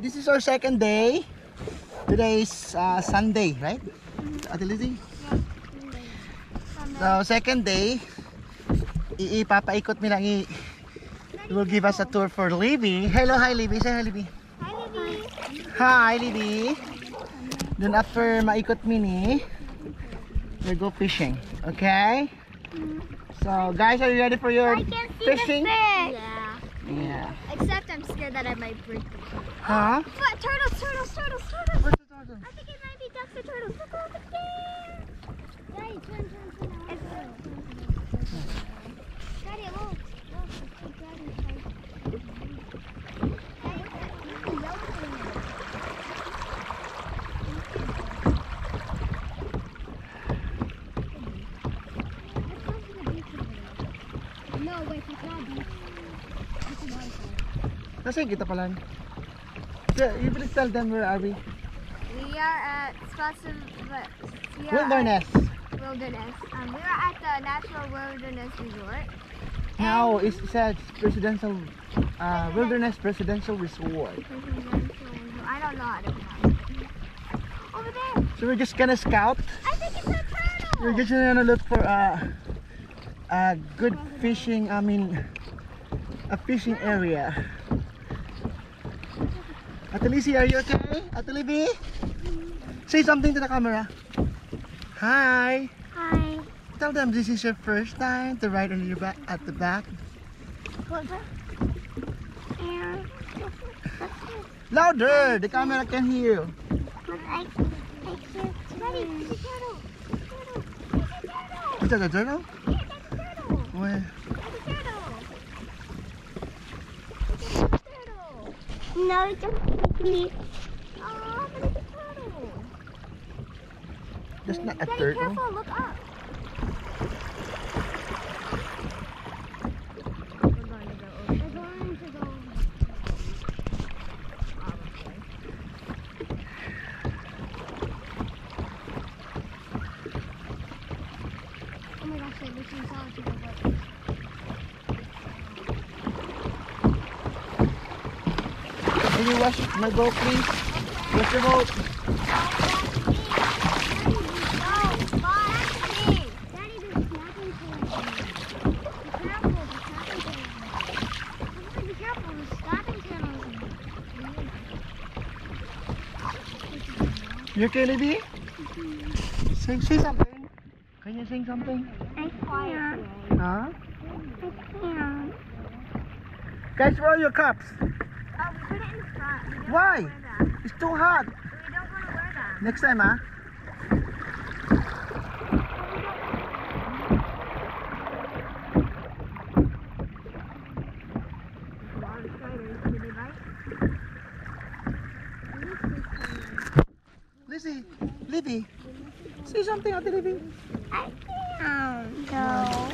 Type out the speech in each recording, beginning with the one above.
this is our second day. Today is uh, Sunday, right? Ate Lizzie? So, second day. Ipapaikot mi lang i it will give us a tour for Libby. Hello, hi Libby. Say hi Libby. Hi, Libby. Hi Libby. Then after maikot mi ni, we go fishing. Okay? So, guys, are you ready for your I can see fishing? the fish. Yeah. Yeah. Except I'm scared that I might break the hook. Huh? But turtles, turtles, turtles, turtles. What's the turtle? I think it might be ducks or turtles. Look over there. Daddy, turn, turn, turn. It's Daddy, look. Look, it's like Daddy's like. Daddy, it's that yellow thing. Let's go to the beach over there. No, wait, it's not a beach. It's a waterfall. Kasi kita. Yeah, you please tell them where are we? We are at Spotsy Wilderness. Wilderness. Um, we are at the Natural Wilderness Resort. Now it says presidential uh, wilderness presidential resort. Presidential- I don't know how to pronounce it. Over there. So we're just gonna scout. I think it's a turtle. We're just gonna look for a a good fishing. I mean, a fishing area. Ate Lizzie, are you okay? Ate Libby? Say something to the camera. Hi. Hi. Tell them this is your first time to ride on your back at the back. Louder! The camera can hear you. I, I can't. Daddy, it's a turtle. It's a turtle. Is that a turtle? Yeah, that's a turtle. Well, That's a turtle. It's a turtle. No, it's a me. Oh, but it's a turtle. that's not a turtle. careful, look up. We're going to go. Oh my gosh, I wish you saw it to the boat. Wash my boat, please? Wash your boat. You okay, Libby? Say, say something. Can you sing something? I can't. Huh? I can't. Guys, are your cups? Oh, we put it in front. We don't Why? It's too hot. We don't want to wear that. Next time, ah. Lizzie, Libby, say something, Ate Libby. I can't. No.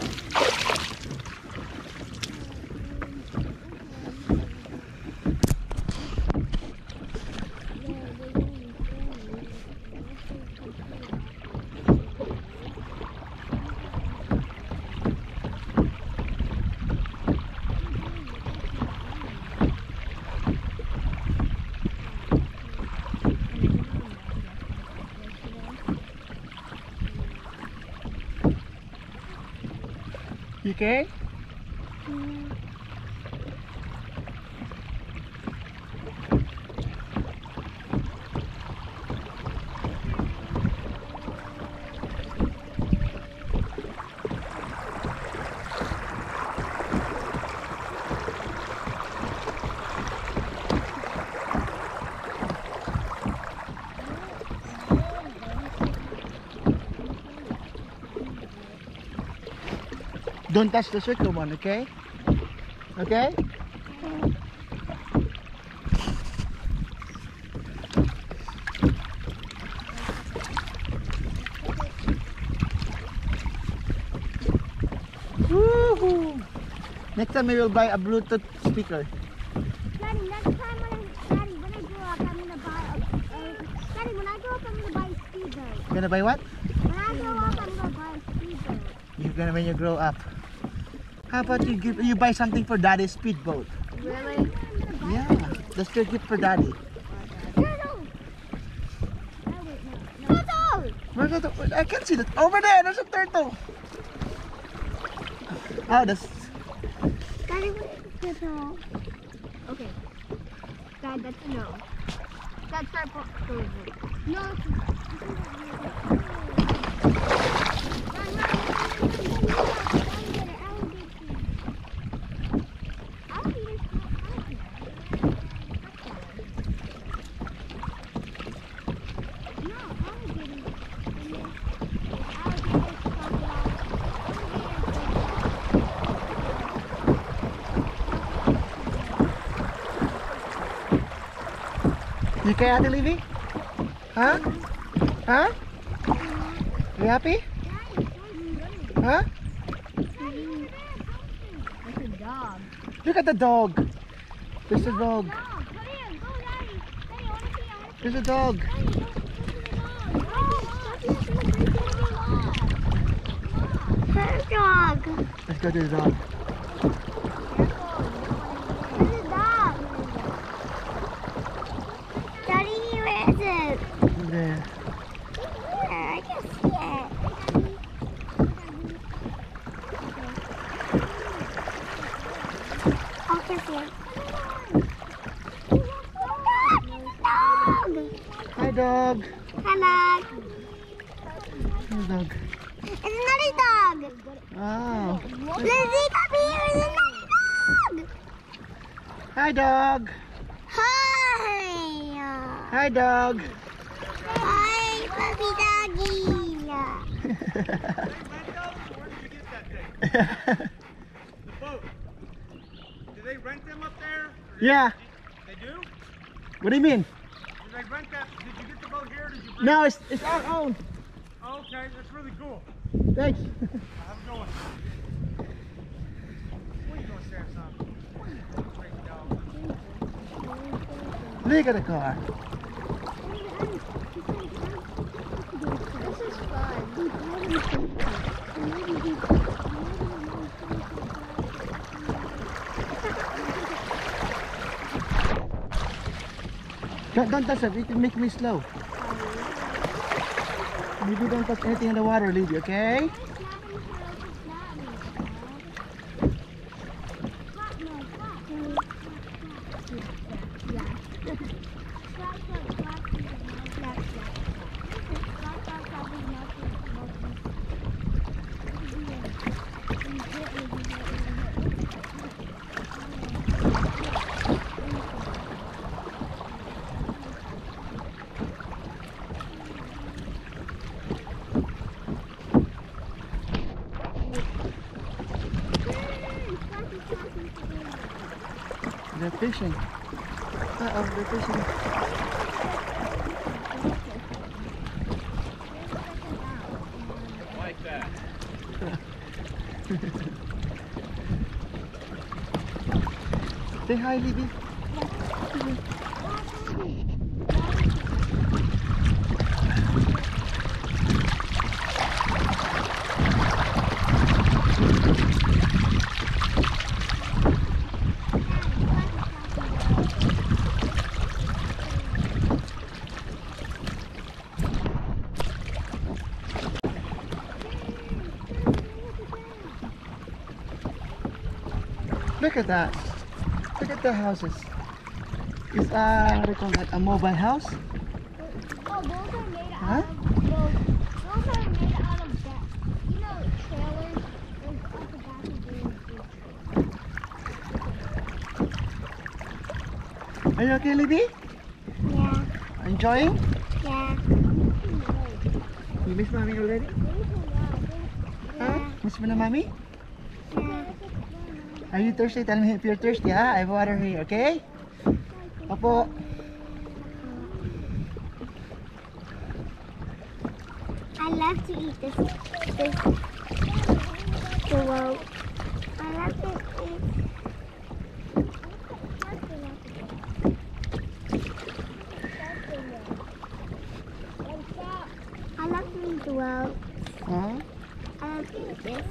You okay? Don't touch the circle one, okay? Okay? Woohoo! Next time we will buy a Bluetooth speaker. Daddy, next time when I, Daddy, when I grow up, I'm gonna buy a, a Daddy, when I grow up, I'm gonna buy a speedboat. Gonna buy what? When I grow up, I'm gonna buy a speedboat. You're gonna when you grow up. How about you give, you buy something for daddy's speedboat? Really? Yeah, that's your gift for daddy. Turtle! Turtle. I can't see that. Over there, there's a turtle. Oh, that's... Daddy, turtle. Okay. Dad, that's a no. That's our turtle. No, it's... You okay, Ate Livy? Huh? Huh? You happy? Huh? That's a dog. Look at the dog. There's a dog. There's a dog. Dog. Let's go to the dog. There's a dog. Daddy, where is it? There. Where? I can see it. I can see it. Dog! Hi, dog. Hi, dog. Hi, dog. It's another dog. Oh. Lizzie, come here. It's another dog. Hi, dog. Hi. Hi, dog. Hi, puppy doggy. The boat. Do they rent them up there? Yeah. They do? What do you mean? Do they rent that? Did you get the boat here? Did you rent No, it's, it's our own. Oh, okay, that's really cool. Thanks. How's it going? Where you going, Samson? Look at the car. Don't, don't touch it. It will make me slow. Maybe don't touch anything in the water, Lydia, okay? Fishing. Uh-oh, they're fishing. Like that. Say hi, Libby. Look at that. Look at the houses. It's uh, what do you call that? A mobile house? Oh, those are made Huh? out of those, those are made out of that. You know, trailers. There's at the back of the Are you okay, Libby? Yeah, Enjoying? yeah. You miss mommy already? Huh? Miss mommy? Yeah. Are you thirsty? Tell me if you're thirsty, ha? I have water here, okay? Opo. I love to eat this. This. The rope. I love to eat. I love to eat the rope. Huh? I love to eat this.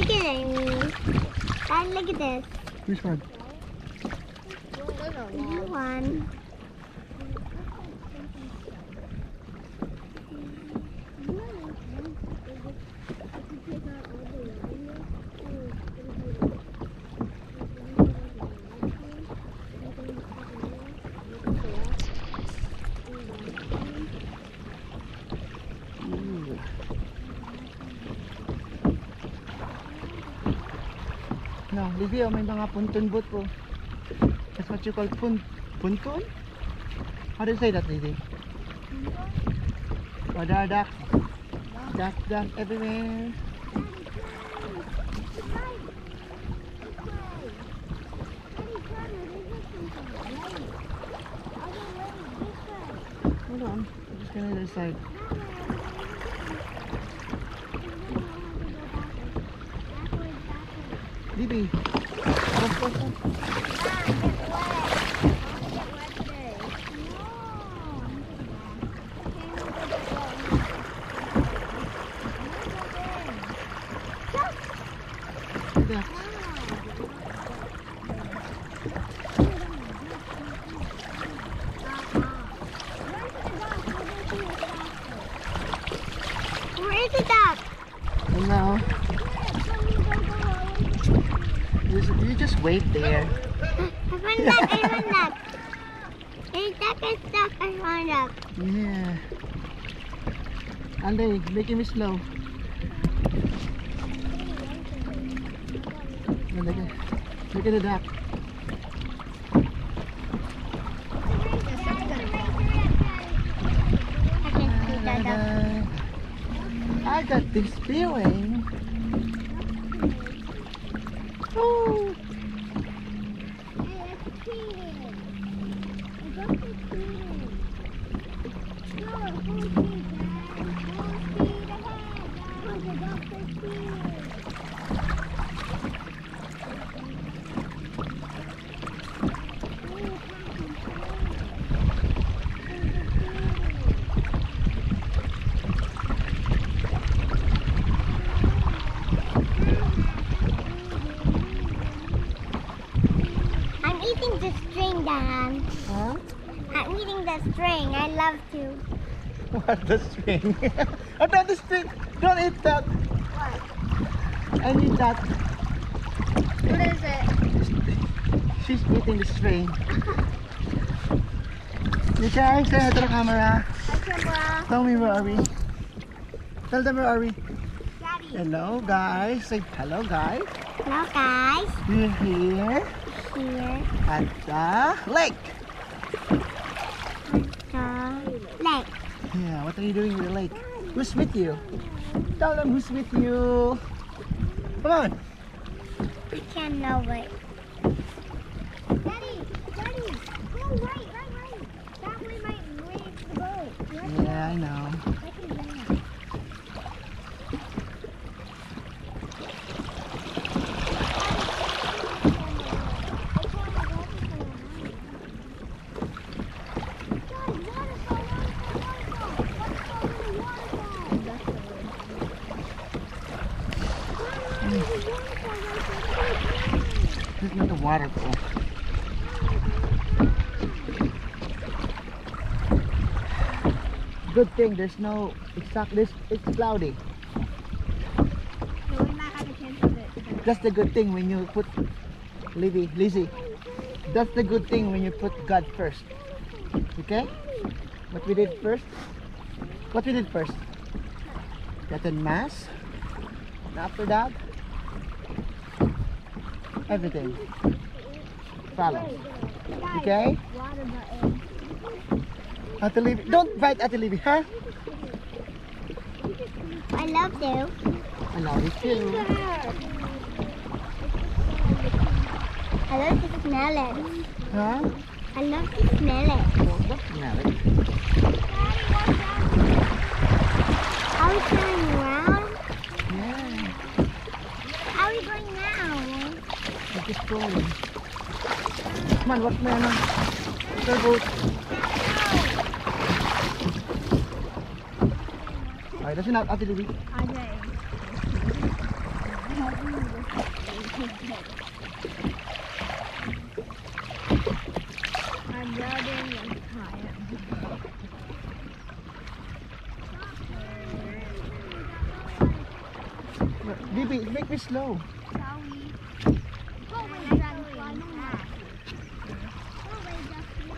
Look at it. Dad, look at this. Which one? This one. No, Livia, may mga punton boat po. That's what you call pun punton? How do you say that, Livia? Oh, there are ducks. Ducks, ducks everywhere. Hold on. I'm just gonna other side. Bibi. Tá Thank. Just, wait there. I duck, I duck. Hey, duck is duck, I duck. Yeah. Andy, making me slow. Look at, look at the duck. I can see the duck. I got this feeling. Oh, I'm eating the string, Dan. huh? I'm eating the string. I love to. What the string? oh, not the string. Don't eat that. I need that. What is it? She's eating the string. You can say hi to the camera. Camera. Tell me where are we? Tell them where are we? Daddy. Hello guys. Say hello guys. Hello, guys. We're here Here. at the lake. The lake. Yeah, what are you doing in the lake? Who's with you? Tell them who's with you. Come on. We can't know it. Daddy, Daddy, go right, right, right. That way might wave the boat. Yeah, I know. I can land. This is not a waterfall. Good thing there's no exact this it's cloudy. So we might have a chance of it. That's the good thing when you put Livy, Lizzie. That's the good thing when you put God first. Okay? What we did first? What we did first? Attend mass. And after that, everything follows. Okay? Button. Ate Livy, don't bite Ate Livy, huh? I love you. I love you too. I love to smell it. Huh? I love to smell it. Well, don't smell it. Are we turning around? Yeah, How are we going now? Come on, what's? Sir boat. Alright, that's enough. Okay. I'm. You make me slow. Shall we? Go I away, like Dragonfly. going No, no. fast. Go away, Dragonfly.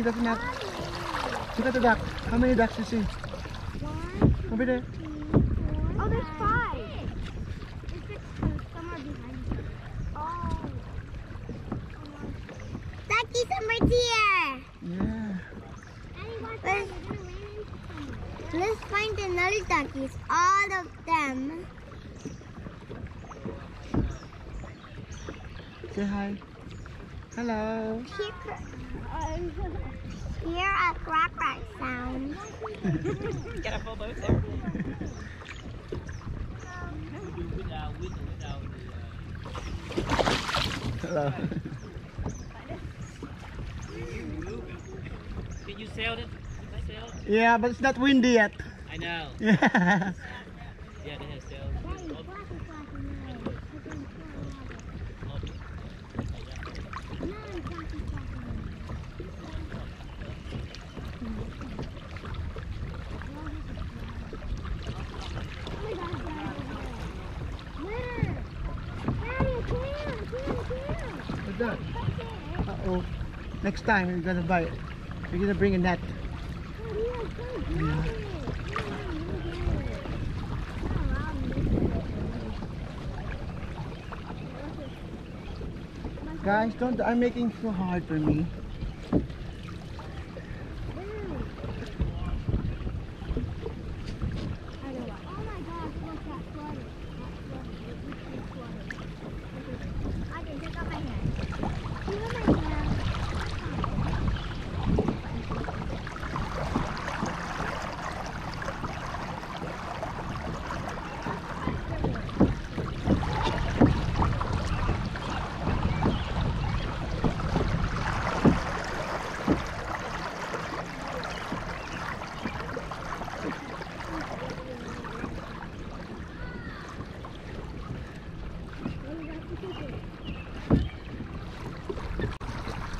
Oh, Libby, doesn't matter. Look at the duck. How many ducks you see? One, Over there. Oh, there's five. It's six, 'cause some are behind you. Oh. Ducky, somebody's here. Yeah. Let's, let's find another duckies. All of them. Say hi. Hello. Here, here a crack crack sound. Get a photo there. without, with, without the, Hello. uh, Did you sell it? Did you sell it? yeah, but it's not windy yet. I know. Yeah. Yeah, they have sale. What's that? Uh-oh. Next time we're gonna buy it. We're gonna bring a net. Guys, don't I'm making it so hard for me. Oh my gosh, look that flooded. That flooded. It just flooded. I can take out my hand. Take out my hand.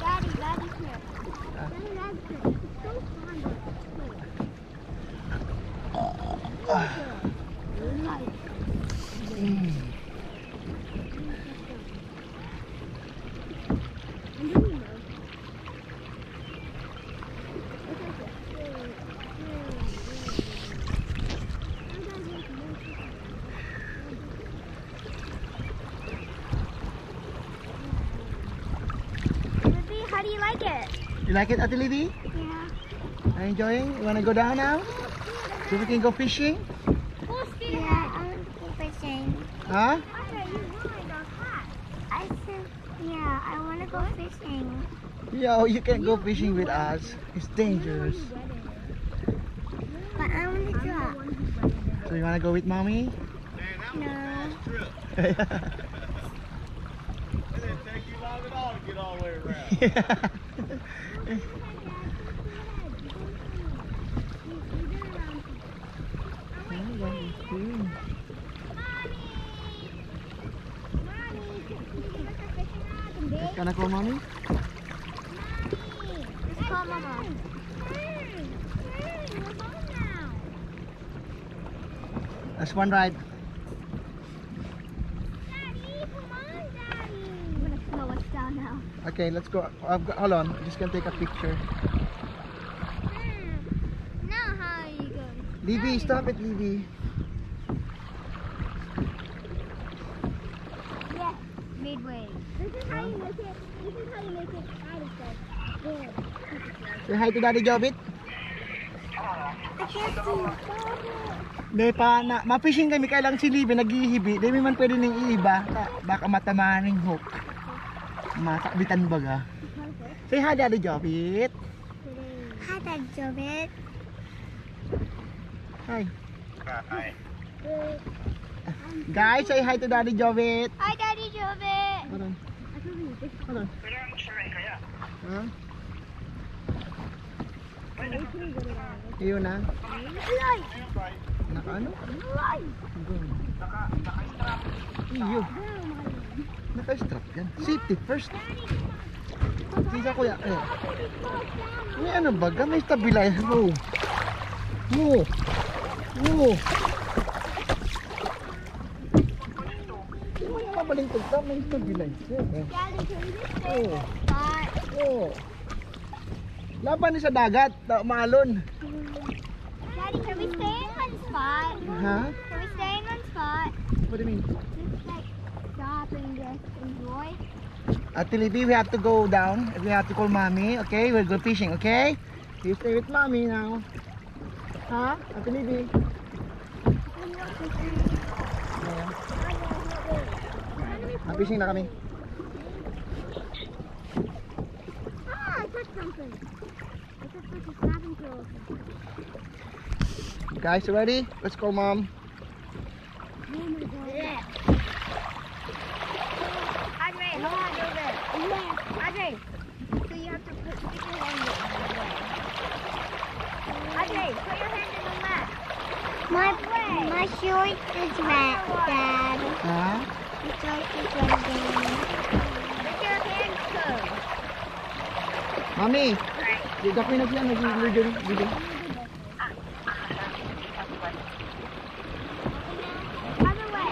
Daddy, Daddy's here. Daddy, Daddy's here. It's so fun. Libby, how do you like it? You like it, Ate Liddy? Yeah. Are you enjoying? You wanna go down now? So we can go fishing? Yeah, I want to go fishing. Huh? I said, yeah, I want to go fishing. Yo, you can go fishing with us. It's dangerous. But I want to drop. So you wanna go with mommy? No. Trip. It didn't take you long at all to get all the way around. yeah. Can I call mommy? Let's call Mama. That's one ride. Okay, let's go. I've got, hold on. I'm just gonna take a picture. Now how are you going? Livy, stop it, Livy. Yes, midway. This is how you make it. This is how you make it out of stuff. Say hi to Daddy Jobit. May pa na, ma-fishing kami kailang si Livy naghihibi. Di man pwede ning iiba. Baka matamaan ng hook. Matakbitan baga. Say hi Daddy Jobit. Hi, Dad Jobit. Hi. Hi. Guys, say hi to Daddy Jobit. Hi, Daddy Jobit. Hold on. Hold on. Huh? Iyon na. Naka ano? Go. Iyo. Naka-strap yan. Safety first. Sisa kuya. Eh. May ano ba? May stabilizer. Oh. Oh. Oh. Hindi mo yung mabalintog ka. May stabilizer. Eh. Daddy, can we just stay Oh. in this spot? Oh. Laban ni sa dagat. Ta- Maalon. Daddy, can we stay in one spot? Ha? Can we stay in one spot? What do you mean? Just like stop and just enjoy. Libby, we have to go down. We have to call mommy. Okay, we'll go fishing. Okay? You stay with mommy now. Ha? Ate Libby. Ayan. Ah, fishing na kami. Ah, I touched something. I a snapping turtle. Guys, ready? Let's go, mom. Oh my god. Andre, hold on over so you have to put, your hand in the. My, my shirt is wet, Dad. Ha? My shirt is again. Put your hands closed. Mami, di kapoy na siya.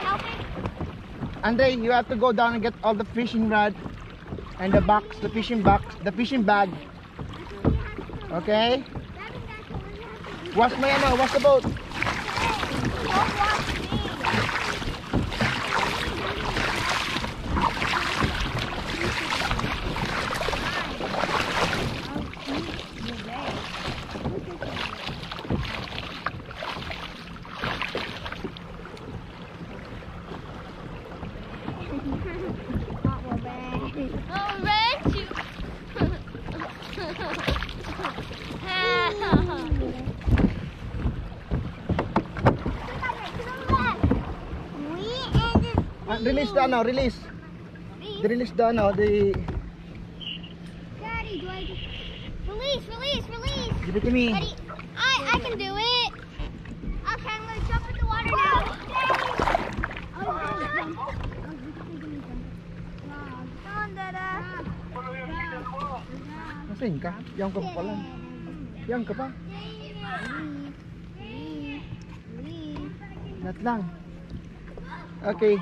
Help me. Andre, you have to go down and get all the fishing rod and the box, the fishing box, the fishing bag. Okay? Wash my ano, wash the boat. Release the ano, release. Release the ano, the... Daddy, do I. Release, release, release! Give it to me. Daddy, I, I can do it! Okay, I'm gonna jump in the water now. Oh. Nasaan ka? Yang ka pa pala. Yang ka pa. Lang. Okay.